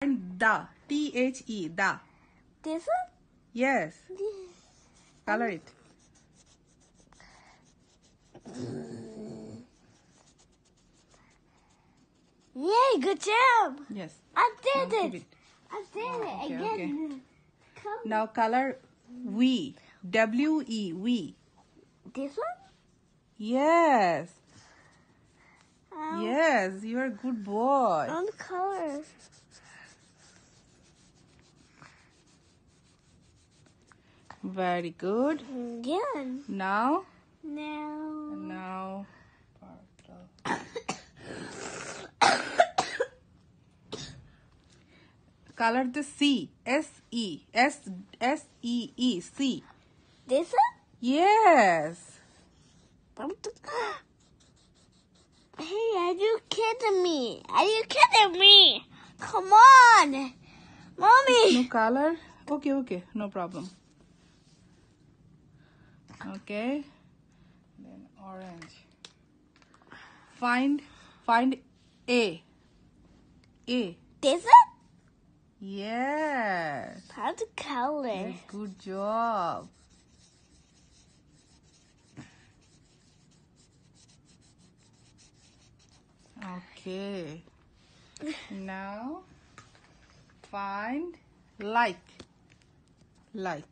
And the. T H E. The. This one? Yes. Color it. Yay, good job. Yes. I did keep it. I did it Okay, again. Come. Now color we. W E. We. This one? Yes. Um, Yes. You are a good boy. On color. Very good. Again. Now. Now. Now. Color the C. S E. S S E E. C. This one? Yes. Hey, are you kidding me? Are you kidding me? Come on. mommy. No color? Okay, okay. No problem. Okay. Then orange. Find find A. A. One? Yes. How to color? Very good job. Okay. Now find like. Like.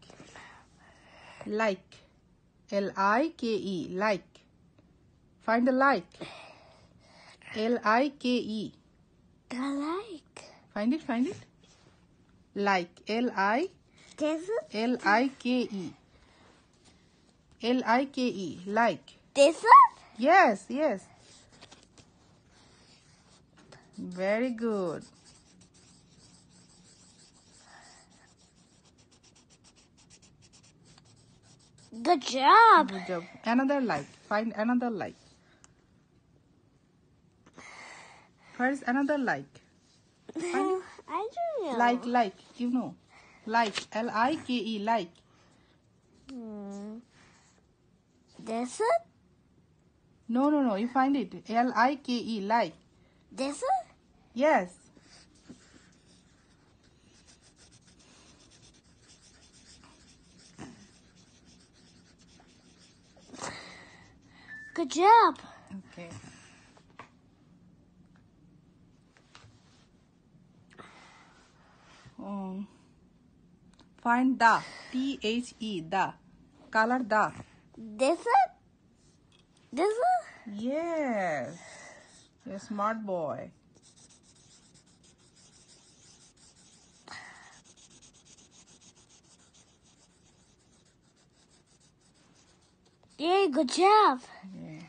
Like. L I K E. Like. Find the like. L I K E. I like. Find it, find it. Like. L I This one? L I K E. L I K E. Like. This one? Yes, yes. Very good. Good job. Good job. Another like. Find another like. Where's another like. Find I don't know. like, like. You know. Like. L I K E. Like. Hmm. This one? No, no, no. You find it. L I K E. Like. This one? Yes. Good job. Okay. Um, find the T H E the color the. This one? This one? Yes, you're a smart boy. Yay, good job. Yeah.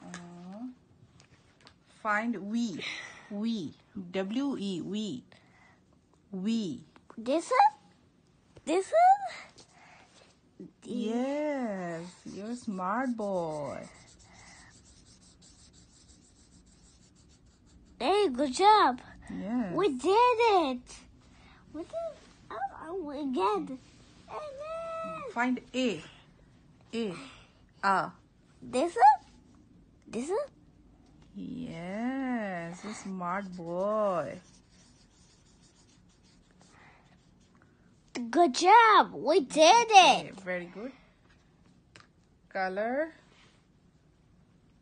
Uh, find we we W E we we. This one? This one? Yes, you're a smart boy. Hey, good job. Yes. We did it. We did Oh, again. And Find A. A. A. This one? This one? Yes, smart boy. Good job. We did Okay, it. very good. Color.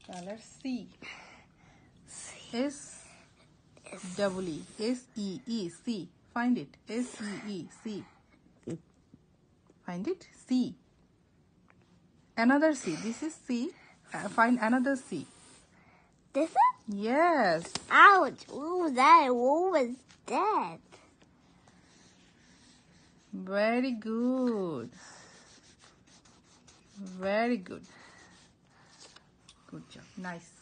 Color C. S. Double E. S E E C. Find it. S E E C. Find it. C. Another C. This is C. Uh, find another C. This one? Yes. Ouch. What was that? What was that? Very good. Very good. Good job. Nice.